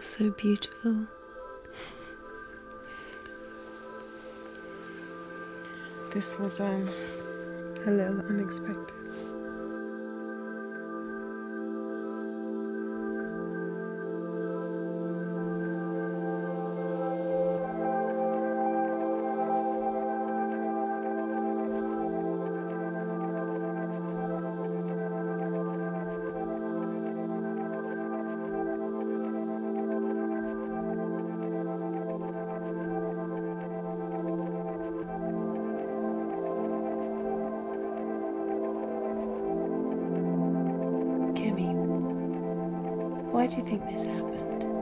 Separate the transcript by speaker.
Speaker 1: so beautiful.
Speaker 2: This was um a little unexpected.
Speaker 1: why do you think this happened?